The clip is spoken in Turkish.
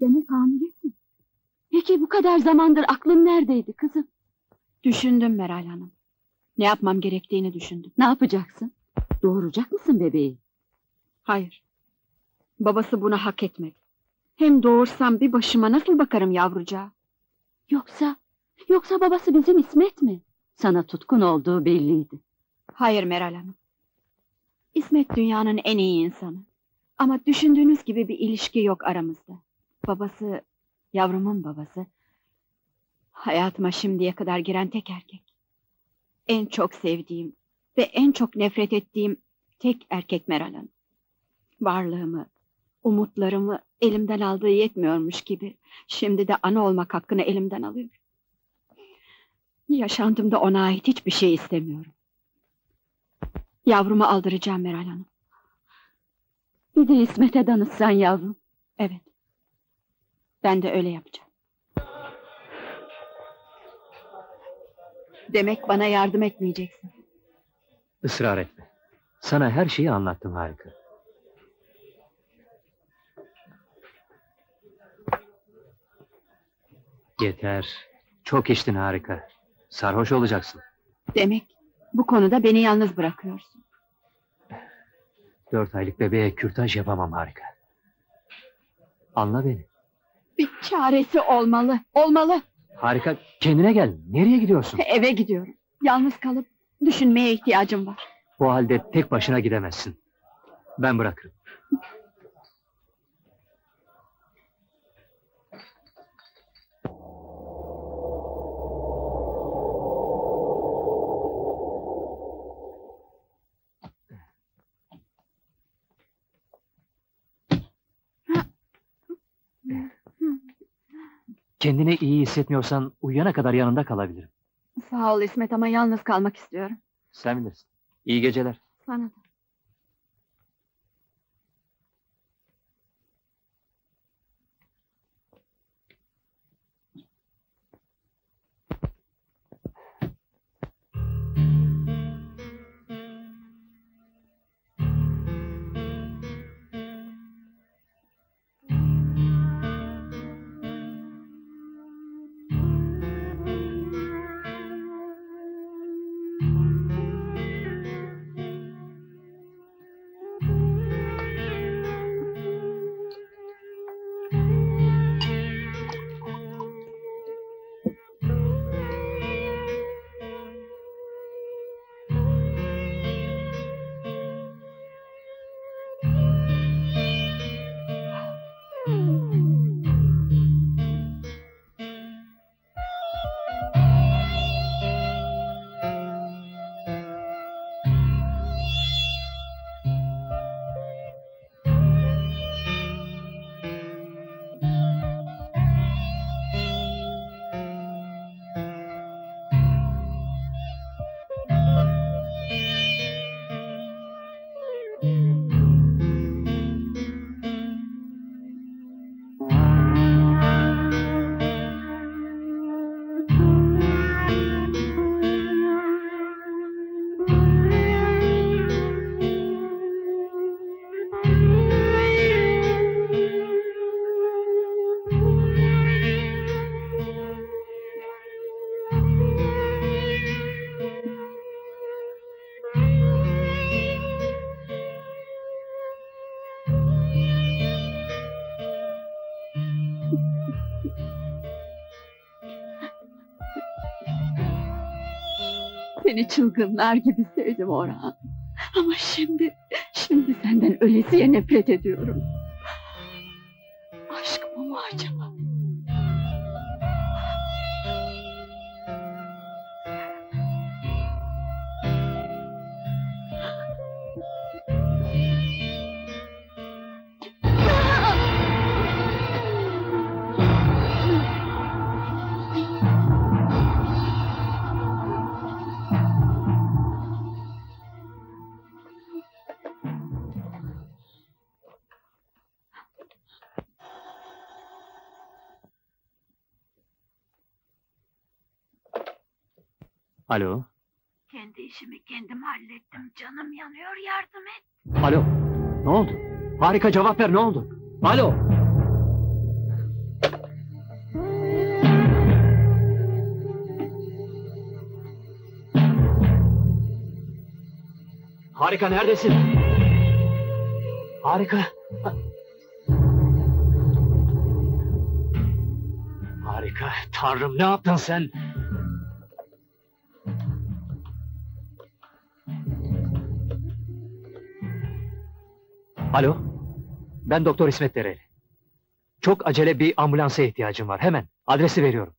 Demek hamilesin. Peki bu kadar zamandır aklın neredeydi kızım? Düşündüm Meral Hanım. Ne yapmam gerektiğini düşündüm. Ne yapacaksın? Doğuracak mısın bebeği? Hayır. Babası bunu hak etmedi. Hem doğursam bir başıma nasıl bakarım yavrucağa? Yoksa, yoksa babası bizim İsmet mi? Sana tutkun olduğu belliydi. Hayır Meral Hanım. İsmet dünyanın en iyi insanı. Ama düşündüğünüz gibi bir ilişki yok aramızda. Babası, yavrumun babası. Hayatıma şimdiye kadar giren tek erkek. En çok sevdiğim ve en çok nefret ettiğim tek erkek Meral Hanım. Varlığımı, umutlarımı elimden aldığı yetmiyormuş gibi. Şimdi de ana olmak hakkını elimden alıyor. Yaşantımda ona ait hiçbir şey istemiyorum. Yavrumu aldıracağım Meral Hanım. Bir de İsmet'e danışsan yavrum. Evet. Ben de öyle yapacağım. Demek bana yardım etmeyeceksin. Israr etme. Sana her şeyi anlattım harika. Yeter. Çok içtin harika. Sarhoş olacaksın. Demek bu konuda beni yalnız bırakıyorsun. Dört aylık bebeğe kürtaj yapamam harika. Anla beni. Bir çaresi olmalı, olmalı. Harika kendine gel. Nereye gidiyorsun? Eve gidiyorum. Yalnız kalıp düşünmeye ihtiyacım var. Bu halde tek başına gidemezsin. Ben bırakırım. Kendini iyi hissetmiyorsan uyuyana kadar yanında kalabilirim. Sağ ol İsmet ama yalnız kalmak istiyorum. Sen bilirsin. İyi geceler. Sana da. Seni çılgınlar gibi sevdim Orhan. Ama şimdi, şimdi senden ölesiye nefret ediyorum. Aşk bu mu acaba? Alo. Kendi işimi kendim hallettim. Canım yanıyor yardım et. Alo. Ne oldu? Harika cevap ver ne oldu? Alo. Harika neredesin? Harika. Harika. Tanrım ne yaptın sen? Alo. Ben Doktor İsmet Dereli. Çok acele bir ambulansa ihtiyacım var. Hemen. Adresi veriyorum.